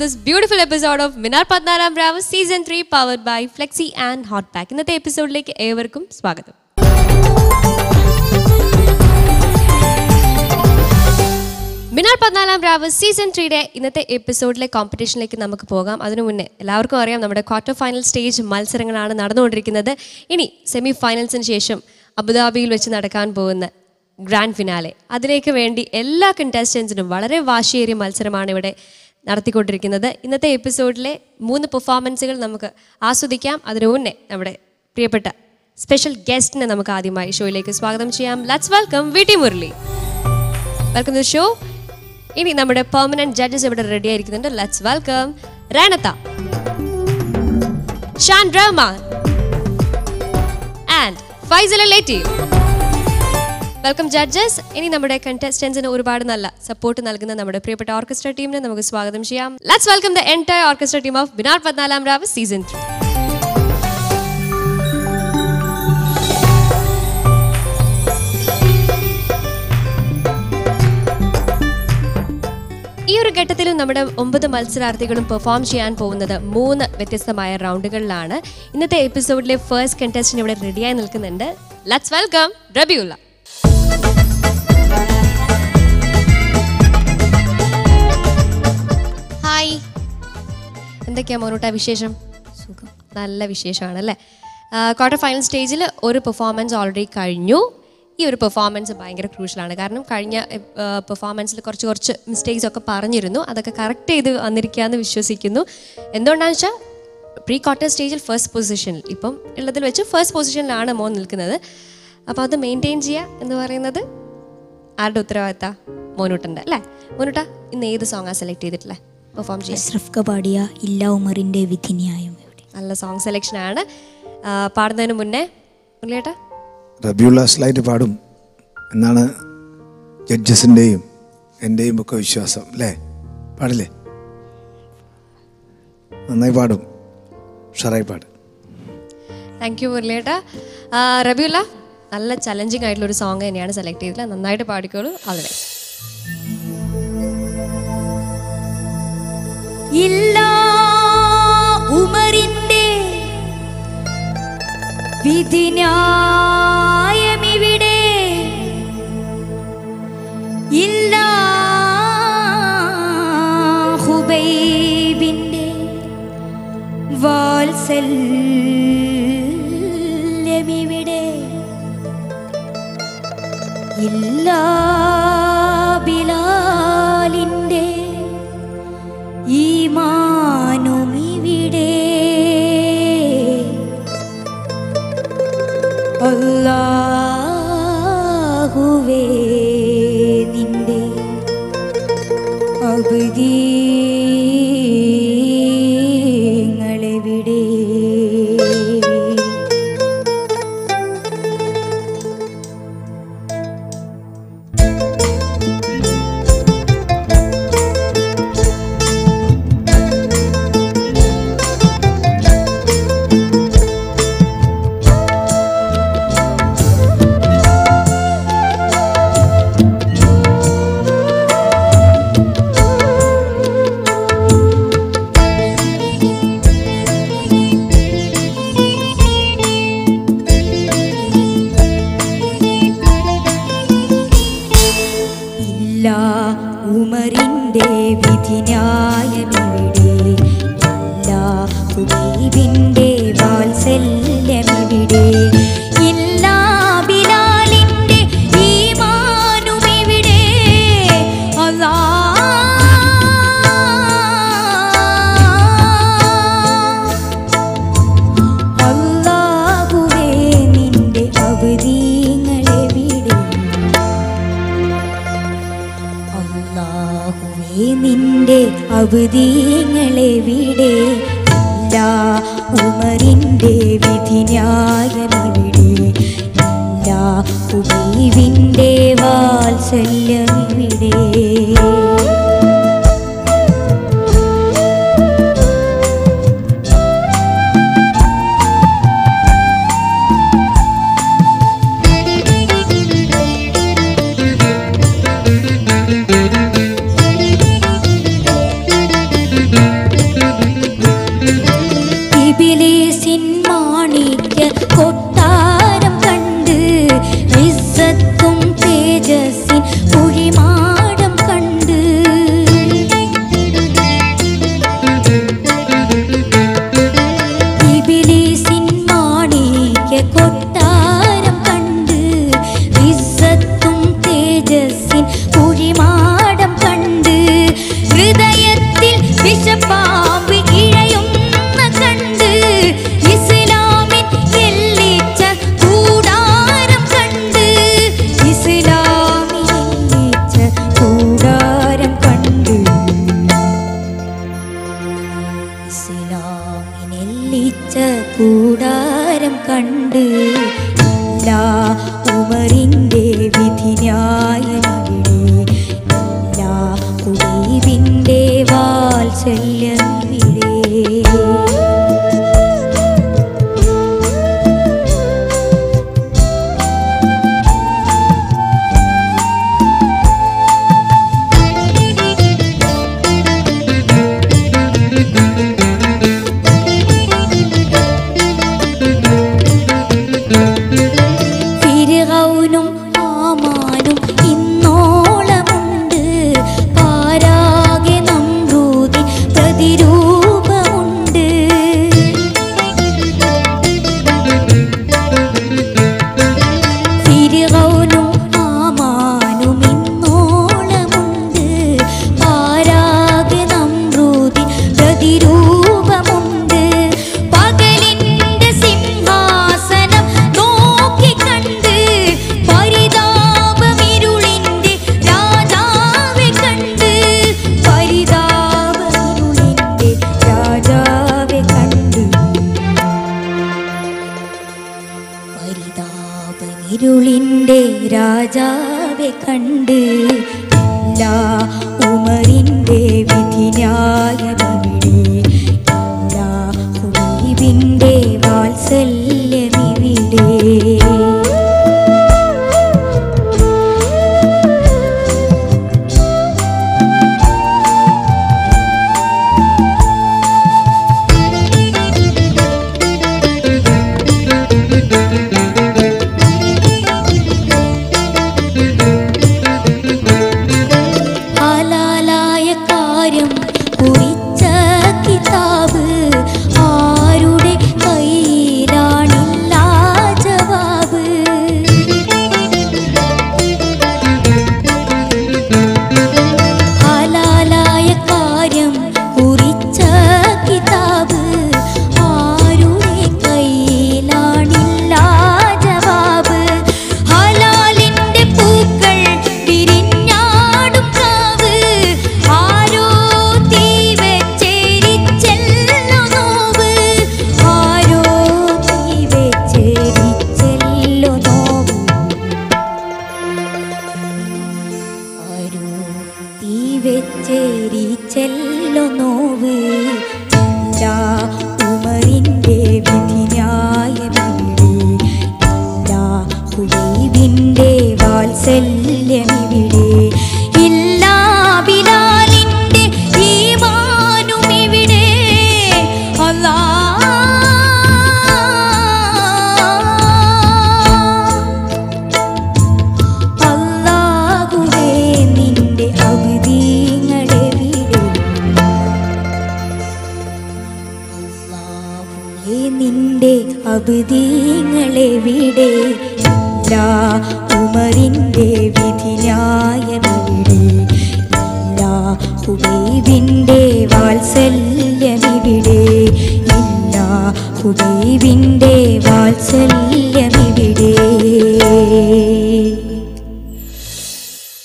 Welcome beautiful episode of Minar Pathinalam Ravu season three powered by Flexi and Hot Pack ഇന്നത്തെ എപ്പിസോഡിലേക്ക് ഏവർക്കും സ്വാഗതം. മിനാർ പതിനാലാം രാവ് സീസൺ ത്രീയുടെ ഇന്നത്തെ എപ്പിസോഡിലെ കോമ്പറ്റീഷനിലേക്ക് നമുക്ക് പോകാം. അതിനു മുന്നേ എല്ലാവർക്കും അറിയാം നമ്മുടെ ക്വാർട്ടർ ഫൈനൽ സ്റ്റേജ് മത്സരങ്ങളാണ് നടന്നുകൊണ്ടിരിക്കുന്നത്. ഇനി സെമി ഫൈനൽസിന് ശേഷം അബുദാബിയിൽ വെച്ച് നടക്കാൻ പോകുന്ന ഗ്രാൻഡ് ഫിനാലെ അതിലേക്ക് വേണ്ടി എല്ലാ കണ്ടസ്റ്റൻസിനും വളരെ വാശിയേറിയ മത്സരമാണ് ഇവിടെ നടത്തിക്കൊണ്ടിരിക്കുന്നത്. ഇന്നത്തെ എപ്പിസോഡിലെ മൂന്ന് പെർഫോമൻസുകൾ നമുക്ക് ആസ്വദിക്കാം. അതിനു മുന്നേ നമ്മുടെ പ്രിയപ്പെട്ട സ്പെഷ്യൽ ഗസ്റ്റിനെ നമുക്ക് ആദ്യമായി ഷോയിലേക്ക് സ്വാഗതം ചെയ്യാം. Let's welcome V T Murali welcome to show ഇനി നമ്മുടെ പെർമനന്റ് ജഡ്ജസ് ഇവിടെ റെഡി ആയിരിക്കുന്നുണ്ട്. ലെറ്റ്സ് വെൽക്കം റേണത്ത ഷാൻ റഹ്മാൻ ആൻഡ് ഫൈസൽ ലേറ്റി വെൽക്കം ജഡ്ജസ് ഇനി നമ്മുടെ കണ്ടസ്റ്റൻസിന് ഒരുപാട് നല്ല സപ്പോർട്ട് നൽകുന്ന നമ്മുടെ പ്രിയപ്പെട്ട ഓർക്കസ്ട്ര ടീമിനെ നമുക്ക് സ്വാഗതം ചെയ്യാം. Let's welcome the entire orchestra team of Minar Pathinalam Ravu season three ഈ ഒരു ഘട്ടത്തിലും നമ്മുടെ ഒമ്പത് മത്സരാർത്ഥികളും പെർഫോം ചെയ്യാൻ പോകുന്നത് മൂന്ന് വ്യത്യസ്തമായ റൗണ്ടുകളിലാണ് ഇന്നത്തെ എപ്പിസോഡിലെ ഫസ്റ്റ് കണ്ടസ്റ്റന്റ് ഇവിടെ റെഡിയായി നിൽക്കുന്നുണ്ട്. ലെറ്റ്സ് വെൽക്കം റബിയുള്ള എന്തൊക്കെയാ മോനൂട്ട വിശേഷം? നല്ല വിശേഷമാണ് അല്ലേ ക്വാർട്ടർ ഫൈനൽ സ്റ്റേജിൽ ഒരു പെർഫോമൻസ് ഓൾറെഡി കഴിഞ്ഞു. ഈ ഒരു പെർഫോമൻസ് ഭയങ്കര ക്രൂഷ്യലാണ് കാരണം കഴിഞ്ഞ പെർഫോമൻസിൽ കുറച്ച് കുറച്ച് മിസ്റ്റേക്സ് ഒക്കെ പറഞ്ഞിരുന്നു. അതൊക്കെ കറക്റ്റ് ചെയ്ത് വന്നിരിക്കുകയെന്ന് വിശ്വസിക്കുന്നു. എന്തുകൊണ്ടാണെന്ന് വെച്ചാൽ പ്രീ ക്വാർട്ടർ സ്റ്റേജിൽ ഫസ്റ്റ് പൊസിഷനിൽ ഇപ്പം ഉള്ളതിൽ വെച്ച് ഫസ്റ്റ് പൊസിഷനിലാണ് മോൻ നിൽക്കുന്നത്. അപ്പോൾ അത് മെയിന്റെയിൻ ചെയ്യുക എന്ന് പറയുന്നത് ആരുടെ ഉത്തരവാദിത്ത? മോനൂട്ടന്റെ അല്ലേ? മോനൂട്ട ഇന്ന് ഏത് സോങ്ങാണ് സെലക്ട് ചെയ്തിട്ടില്ലേ പെർഫോം ചെയ്യാൻ. അഷ്റഫ് കപാടിയ ഇല്ല ഉമറിന്റെ വിധിന്യായം നല്ല സോങ് സെലക്ഷൻ ആണ്. പാടുന്നതിന് മുന്നേ മുരളിയേട്ടാ. റബിയുള്ള സ്ലൈഡ് പാടും എന്നാണ് ജഡ്ജസിന്റെയും എന്റെയും ഒക്കെ വിശ്വാസം അല്ലേ? പാടില്ലേ? നന്നായി പാടും. ഉഷാറായി പാട്. താങ്ക് യു മുരളിയേട്ട. റബിയുള്ള നല്ല ചലഞ്ചിങ് ആയിട്ടുള്ള ഒരു സോങ് തന്നെയാണ് സെലക്ട് ചെയ്തിട്ടുള്ളത്. നന്നായിട്ട് പാടിക്കോളൂ. ഓൾ ഇല്ല ഉമറിന്റെ വിധിന്യായമിവിടെ ഇല്ല ഹുബൈബിന്റെ വാത്സല്യമിവിടെ. ഇല്ല ഇല്ല ഉമറിന്റെ വിധിന്യായമിവിടെ. ഇല്ല ഹുബൈബിന്റെ വാത്സല്യമിവിടെ. നിന്റെ അവധീങ്ങളെവിടെ ഇല്ല ഉമറിന്റെ വിധിന്യായമിവിടെ ഇല്ല ഉബൈവിന്റെ വാത്സല്യമിവിടെ. दिले सिन्न ഉമറിന്റെ വിധി നിന്റെ വിടെ വിടേ ലാ ഉമറിന്റെ വിധി ന്യായമിവിടെ ലാ ഹുബൈബിന്റെ വാത്സല്യമിവിടെ? ഇല്ല ഹുബൈബിന്റെ വാത്സല്യമിവിടെ?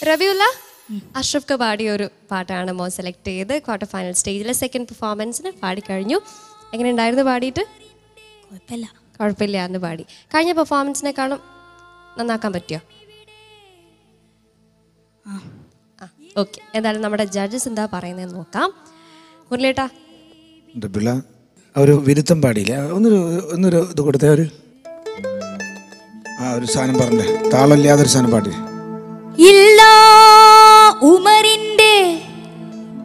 റവിയുള്ള അഷ്റഫ് പാടിയ ഒരു പാട്ടാണ് മോ സെലക്ട് ചെയ്ത്. ക്വാർട്ടർ ഫൈനൽ സ്റ്റേജിലെ സെക്കൻഡ് പെർഫോമൻസിന് പാടിക്കഴിഞ്ഞു എങ്ങനെ ഉണ്ടായിരുന്നു പാടിയിട്ട്? കുഴപ്പമില്ല. കുഴപ്പമില്ല എന്ന് പാടി. കഴിഞ്ഞ പെർഫോമൻസിനെക്കാളും നന്നാക്കാൻ പറ്റിയോ ആ. ഓക്കെ എന്തായാലും നമ്മുടെ ജഡ്ജസ് എന്താ പറയുന്നത് നോക്കാം. മുരളിയേട്ടാ. ഡബിള ഒരു വിരുദ്ധം പാടിയില്ല? ഒന്നൊരു ഒന്നൊരു ഇത് കൊടുത്തേ ഒരു ആ ഒരു സാധനം പറഞ്ഞേ. താളമില്ലാതെ ഒരു സാധനം പാടി. ഇല്ല ഉമറിന്റെ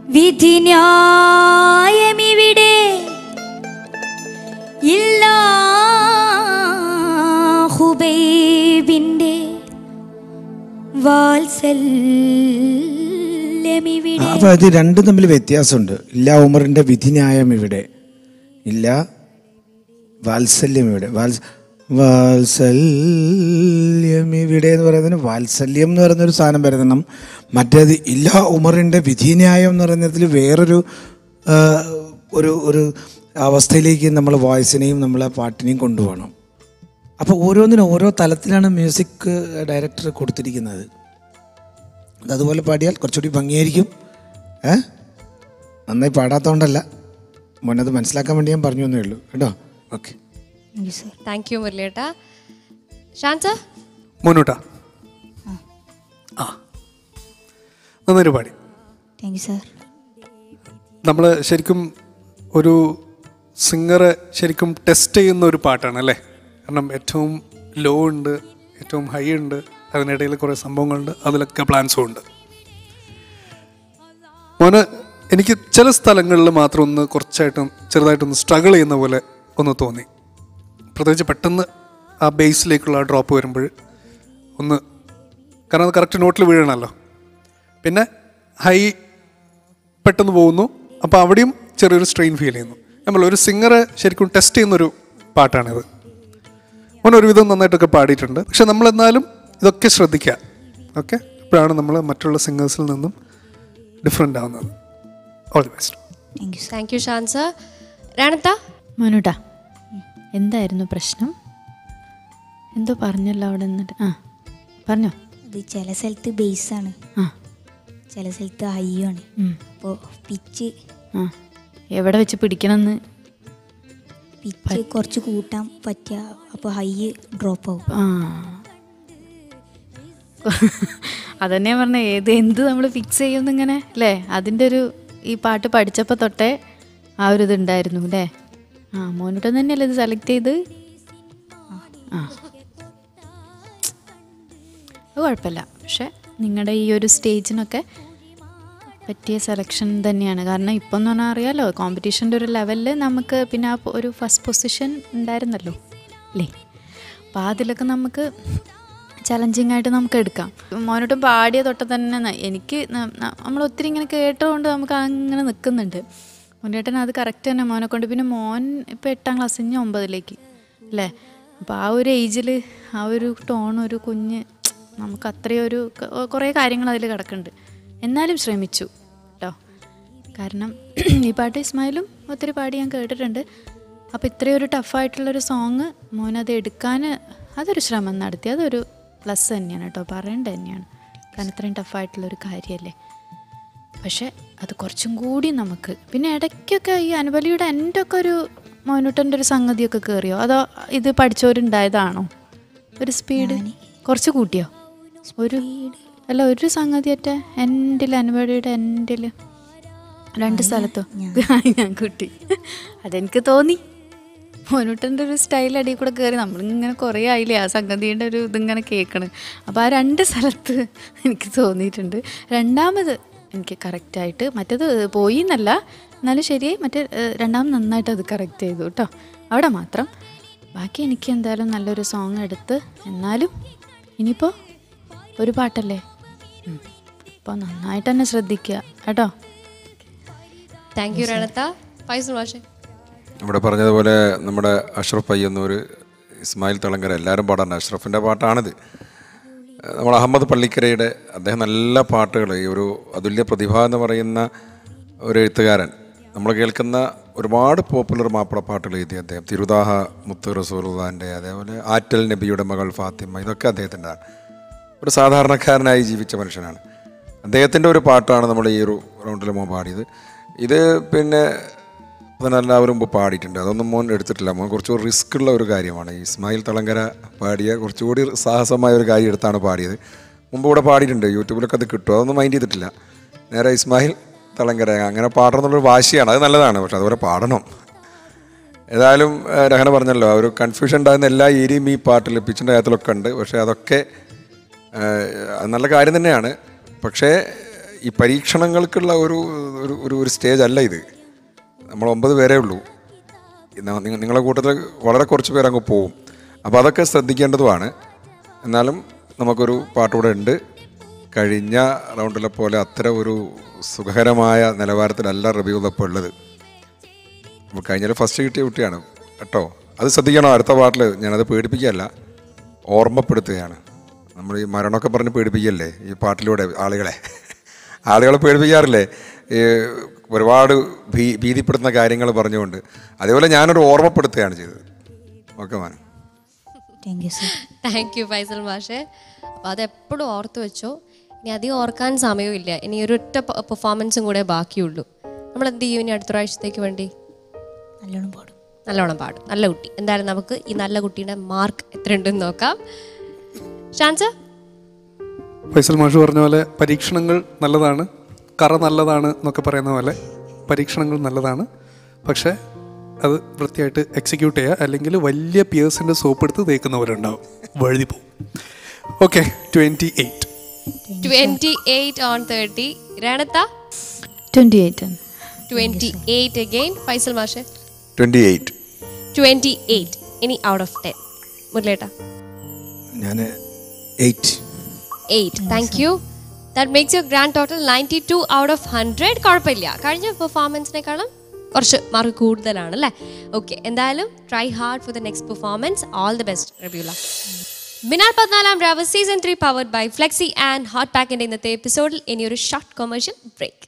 വിധി ന്യായമിവിടെ അപ്പൊ ഇത് രണ്ടും തമ്മിൽ വ്യത്യാസമുണ്ട്. ഇല്ല ഉമറിന്റെ വിധിന്യായം ഇവിടെ ഇല്ല വാത്സല്യം ഇവിടെ വാത്സ വാത്സല്യം ഇവിടെ എന്ന് പറയുന്നതിന് വാത്സല്യം എന്ന് പറയുന്ന ഒരു സാധനം വരുന്നണം മറ്റേത് ഇല്ല ഉമറിന്റെ വിധിന്യായം എന്ന് പറയുന്നതിൽ വേറൊരു ഒരു ഒരു അവസ്ഥയിലേക്ക് നമ്മൾ വോയിസിനെയും നമ്മളെ പാട്ടിനെയും കൊണ്ടുപോകണം. അപ്പോൾ ഓരോന്നിനും ഓരോ തലത്തിലാണ് മ്യൂസിക് ഡയറക്ടർ കൊടുത്തിരിക്കുന്നത്. അത് അതുപോലെ പാടിയാൽ കുറച്ചുകൂടി ഭംഗിയായിരിക്കും. ഏ? നന്നായി പാടാത്തതുകൊണ്ടല്ല മോനത് മനസ്സിലാക്കാൻ വേണ്ടി ഞാൻ പറഞ്ഞു എന്നേ ഉള്ളൂ. കേട്ടോ? ഓക്കെ താങ്ക് യു മുരളിയേട്ടാ. നന്നൊരു ആ. നന്നായിട്ട് പാടി. താങ്ക് യു സാർ നമ്മൾ ശരിക്കും ഒരു സിംഗറെ ശരിക്കും ടെസ്റ്റ് ചെയ്യുന്ന ഒരു പാട്ടാണ് അല്ലേ? കാരണം ഏറ്റവും ലോ ഉണ്ട് ഏറ്റവും ഹൈ ഉണ്ട് അതിനിടയിൽ കുറേ സംഭവങ്ങളുണ്ട് അതിലൊക്കെ പ്ലാൻസും ഉണ്ട്. മോന് എനിക്ക് ചില സ്ഥലങ്ങളിൽ മാത്രം ഒന്ന് കുറച്ചായിട്ടും ചെറുതായിട്ടൊന്ന് സ്ട്രഗിൾ ചെയ്യുന്ന പോലെ ഒന്ന് തോന്നി. പ്രത്യേകിച്ച് പെട്ടെന്ന് ആ ബേസിലേക്കുള്ള ആ ഡ്രോപ്പ് വരുമ്പോൾ ഒന്ന് കാരണം അത് കറക്റ്റ് നോട്ടിൽ വീഴണമല്ലോ പിന്നെ ഹൈ പെട്ടെന്ന് പോകുന്നു അപ്പോൾ അവിടെയും ചെറിയൊരു സ്ട്രെയിൻ ഫീൽ ചെയ്യുന്നു. നമ്മൾ ഒരു സിംഗറെ ശരിക്കും ടെസ്റ്റ് ചെയ്യുന്നൊരു പാട്ടാണിത്. അവൻ ഒരുവിധം നന്നായിട്ടൊക്കെ പാടിയിട്ടുണ്ട്. പക്ഷെ നമ്മൾ എന്നാലും ഇതൊക്കെ ശ്രദ്ധിക്കുക. ഓക്കെ? ഇപ്പോഴാണ് നമ്മൾ മറ്റുള്ള സിംഗേഴ്സിൽ നിന്നും ഡിഫറെന്റ് ആവുന്നത്. All the best thank you thank you ഷാൻസ രണത്ത? മനുട എന്തായിരുന്നു പ്രശ്നം? എന്തോ പറഞ്ഞല്ലോ അവിടെ നിന്നിട്ട്. ആ പറഞ്ഞോ? അത് ചില സ്ഥലത്ത് ബേസാണ് ആ. ചില സ്ഥലത്ത് ഹൈ ആണ്. അപ്പോൾ പിച്ച് ആ. എവിടെ വെച്ച് പിടിക്കണമെന്ന് പിച്ച് കുറച്ച് കൂട്ടാൻ പറ്റുക അപ്പോൾ ഹൈ ഡ്രോപ്പ് ആവും. ആ. അതന്നെ പറഞ്ഞ ഏത് എന്ത് നമ്മൾ ഫിക്സ് ചെയ്യുമെന്ന് ഇങ്ങനെ അല്ലേ അതിന്റെ ഒരു ഈ പാട്ട് പഠിച്ചപ്പോൾ തൊട്ടേ ആ ഒരു ഇതുണ്ടായിരുന്നു അല്ലേ ആ മോനോട്ടം തന്നെയല്ലേ ഇത് സെലക്ട് ചെയ്ത്? ആ. അത് കുഴപ്പമില്ല. പക്ഷെ നിങ്ങളുടെ ഈ ഒരു സ്റ്റേജിനൊക്കെ പറ്റിയ സെലക്ഷൻ തന്നെയാണ്. കാരണം ഇപ്പം എന്ന് പറഞ്ഞാൽ അറിയാലോ കോമ്പറ്റീഷന്റെ ഒരു ലെവലിൽ നമുക്ക് പിന്നെ ആ ഒരു ഫസ്റ്റ് പൊസിഷൻ ഉണ്ടായിരുന്നല്ലോ അല്ലേ അപ്പോൾ അതിലൊക്കെ നമുക്ക് ചലഞ്ചിങ് ആയിട്ട് നമുക്ക് എടുക്കാം. മോനോട്ടും പാടിയ തൊട്ട് തന്നെ എനിക്ക് നമ്മൾ ഒത്തിരി ഇങ്ങനെ കേട്ടതുകൊണ്ട് നമുക്ക് അങ്ങനെ നിൽക്കുന്നുണ്ട് മോനേട്ടൻ അത് കറക്റ്റ് തന്നെ മോനെ കൊണ്ട്. പിന്നെ മോൻ ഇപ്പോൾ എട്ടാം ക്ലാസ്സിൽ നിന്ന് ഒമ്പതിലേക്ക് അല്ലേ അപ്പോൾ ആ ഒരു ഏജിൽ ആ ഒരു ടോൺ ഒരു കുഞ്ഞ് നമുക്ക് അത്രയും ഒരു കുറേ കാര്യങ്ങൾ അതിൽ കിടക്കുന്നുണ്ട്. എന്നാലും ശ്രമിച്ചു കേട്ടോ കാരണം ഈ പാട്ട് ഇസ്മായിലും ഒത്തിരി പാടി ഞാൻ കേട്ടിട്ടുണ്ട്. അപ്പോൾ ഇത്രയും ഒരു ടഫായിട്ടുള്ളൊരു സോങ് മോനത് എടുക്കാൻ അതൊരു ശ്രമം നടത്തി. അതൊരു പ്ലസ് തന്നെയാണ് കേട്ടോ പറയേണ്ടത് തന്നെയാണ്. കാരണം ഇത്രയും ടഫായിട്ടുള്ളൊരു കാര്യമല്ലേ പക്ഷെ അത് കുറച്ചും കൂടി നമുക്ക്. പിന്നെ ഇടയ്ക്കൊക്കെ ഈ അനുബലിയുടെ എന്റെ ഒക്കെ ഒരു മോനൂട്ടന്റെ ഒരു സംഗതിയൊക്കെ കയറിയോ അതോ ഇത് പഠിച്ചവരുണ്ടായതാണോ? ഒരു സ്പീഡ് കുറച്ച് കൂട്ടിയോ? ഒരു അല്ല ഒരു സംഗതിയൊറ്റ എൻഡിൽ അനുപടിയുടെ എൻഡിൽ രണ്ട് സ്ഥലത്തോ? ഞാൻ കുട്ടി. അതെനിക്ക് തോന്നി. മോനൂട്ടന്റെ ഒരു സ്റ്റൈൽ അടിയിൽ കൂടെ കയറി നമ്മളിങ്ങനെ കുറേ ആയില്ലേ ആ സംഗതിയുടെ ഒരു ഇതിങ്ങനെ കേൾക്കണ് അപ്പോൾ ആ രണ്ട് സ്ഥലത്ത് എനിക്ക് തോന്നിയിട്ടുണ്ട്. രണ്ടാമത് എനിക്ക് കറക്റ്റായിട്ട് മറ്റേത് പോയി എന്നല്ല എന്നാലും ശരിയായി മറ്റേ രണ്ടാമത് നന്നായിട്ട് അത് കറക്റ്റ് ചെയ്തു കേട്ടോ. അവിടെ മാത്രം. ബാക്കി എനിക്ക് എന്തായാലും നല്ലൊരു സോങ് എടുത്ത്. എന്നാലും ഇനിയിപ്പോൾ ഒരു പാട്ടല്ലേ? അപ്പോൾ നന്നായിട്ട് തന്നെ ശ്രദ്ധിക്കുക കേട്ടോ? താങ്ക് യു രണത്ത ഇവിടെ പറഞ്ഞതുപോലെ നമ്മുടെ അഷ്റഫ് അയ്യന്നൂർ ഇസ്മായിൽ തളങ്കര എല്ലാവരും പാടാൻ അഷ്റഫിന്റെ പാട്ടാണിത്. നമ്മൾ അഹമ്മദ് പള്ളിക്കരയുടെ അദ്ദേഹം നല്ല പാട്ടുകൾ ഈ ഒരു അതുല്യ പ്രതിഭ എന്ന് പറയുന്ന ഒരു എഴുത്തുകാരൻ. നമ്മൾ കേൾക്കുന്ന ഒരുപാട് പോപ്പുലർ മാപ്പിള പാട്ടുകൾ എഴുതി അദ്ദേഹം. തിരുദാഹ മുത്ത് റസൂലുള്ളാന്റെ അതേപോലെ ആറ്റൽ നബിയുടെ മകൾ ഫാത്തിമ ഇതൊക്കെ അദ്ദേഹത്തിന്റെ ഒരു സാധാരണക്കാരനായി ജീവിച്ച മനുഷ്യനാണ്. അദ്ദേഹത്തിന്റെ ഒരു പാട്ടാണ് നമ്മൾ ഈ ഒരു റൗണ്ടിൽ മോൻ പാടിയത്. ഇത് പിന്നെ അതിനെല്ലാവരും മുമ്പ് പാടിയിട്ടുണ്ട്. അതൊന്നും മോൻ എടുത്തിട്ടില്ല. മോൻ കുറച്ചുകൂടി റിസ്ക് ഉള്ള ഒരു കാര്യമാണ്. ഇസ്മായിൽ തളങ്കര പാടിയ കുറച്ചുകൂടി സാഹസമായ ഒരു കാര്യം എടുത്താണ് പാടിയത്. മുമ്പ് ഇവിടെ പാടിയിട്ടുണ്ട്. യൂട്യൂബിലൊക്കെ അത് കിട്ടും. അതൊന്നും മൈൻഡ് ചെയ്തിട്ടില്ല. നേരെ ഇസ്മായിൽ തളങ്കര അങ്ങനെ പാടണം എന്നുള്ളൊരു വാശിയാണ്. അത് നല്ലതാണ്. പക്ഷെ അതുപോലെ പാടണം. ഏതായാലും രഹന പറഞ്ഞല്ലോ ഒരു കൺഫ്യൂഷൻ ഉണ്ടാകുന്ന എല്ലാ ഏരിയയും ഈ പാട്ടിൽ പിച്ചിന്റെ കാര്യത്തിലൊക്കെ ഉണ്ട്. പക്ഷേ അതൊക്കെ നല്ല കാര്യം തന്നെയാണ്. പക്ഷേ ഈ പരീക്ഷണങ്ങൾക്കുള്ള ഒരു ഒരു ഒരു സ്റ്റേജ് അല്ല ഇത്. നമ്മൾ ഒമ്പത് പേരേ ഉള്ളൂ. നിങ്ങളുടെ നിങ്ങ- നിങ്ങളെ കൂട്ടത്തിൽ വളരെ കുറച്ച് പേര് അങ്ങ് പോവും. അപ്പോൾ അതൊക്കെ ശ്രദ്ധിക്കേണ്ടതുമാണ്. എന്നാലും നമുക്കൊരു പാട്ടുകൂടെ ഉണ്ട്. കഴിഞ്ഞ റൗണ്ടിലെ പോലെ അത്ര ഒരു സുഖകരമായ നിലവാരത്തിലല്ല റബിയുൽ ഇപ്പോൾ ഉള്ളത്. അപ്പോൾ കഴിഞ്ഞാൽ ഫസ്റ്റ് കിട്ടിയ കുട്ടിയാണ്. കേട്ടോ? അത് ശ്രദ്ധിക്കണം. അടുത്ത പാട്ടിൽ ഞാനത് പേടിപ്പിക്കുകയല്ല. ഓർമ്മപ്പെടുത്തുകയാണ്. നമ്മൾ ഈ മരണമൊക്കെ പറഞ്ഞ് പേടിപ്പിക്കല്ലേ ഈ പാട്ടിലൂടെ ആളുകളെ. ആളുകളെ പേടിപ്പിക്കാറില്ലേ? ഈ ഒരുപാട് ഭീ ഭീതിപ്പെടുത്തുന്ന കാര്യങ്ങൾ പറഞ്ഞുകൊണ്ട്. അതേപോലെ ഞാനൊരു ഓർമ്മപ്പെടുത്തുകയാണ് ചെയ്തത്. ഓക്കെ മാനം. Thank you sir thank you Faisal മാഷെ. അപ്പോൾ അതെപ്പോഴും ഓർത്ത് വെച്ചോ ഇനി അധികം ഓർക്കാൻ സമയമില്ല ഇനി ഒരൊറ്റ പെർഫോമൻസും കൂടെ ബാക്കിയുള്ളൂ. നമ്മൾ എന്ത് ചെയ്യും ഇനി അടുത്ത പ്രാവശ്യത്തേക്ക് വേണ്ടി? നല്ലോണം പാടും. നല്ലോണം പാടും. നല്ല കുട്ടി. എന്തായാലും നമുക്ക് ഈ നല്ല കുട്ടിയുടെ മാർക്ക് എത്രയുണ്ടെന്ന് നോക്കാം. ഷാൻസ? ഫൈസൽ മാഷു പറഞ്ഞ പോലെ പരീക്ഷണങ്ങൾ നല്ലതാണ് കറ നല്ലതാണ് എന്നൊക്കെ പറയുന്ന പോലെ പരീക്ഷണങ്ങൾ നല്ലതാണ്. പക്ഷേ അത് വൃത്തിയായിട്ട് എക്സിക്യൂട്ട് ചെയ്യുക അല്ലെങ്കിൽ വലിയ പിയേഴ്സിന്റെ സോപ്പ് എടുത്ത് തേക്കുന്നവരുണ്ടാവും. വഴുതി പോകും okay twenty eight twenty eight on thirty രണത്ത? Twenty eight twenty eight again Faisal മാഷെ? ട്വന്റി എയ്റ്റ് ട്വന്റി എയ്റ്റ് ഇനി ഔട്ട് ഓഫ് ടെൻ മുരളേട്ടാ. ഞാൻ eight eight thank you that makes your grand total ninety two out of hundred കുഴപ്പമില്ല. കഴിഞ്ഞ പെർഫോമൻസിനേക്കാളും കുറച്ച് mark കൂടുതലാണ് അല്ലേ ഓക്കെ എന്തായാലും try hard for the next performance all the best Rabiulla Minar Pathinalam Ravu season three powered by Flexi and Hot പാക്കിന്റെ ഇന്നത്തെ എപ്പിസോഡിൽ ഇനി ഒരു ഷോർട്ട് കൊമേഴ്ഷ്യൽ ബ്രേക്ക്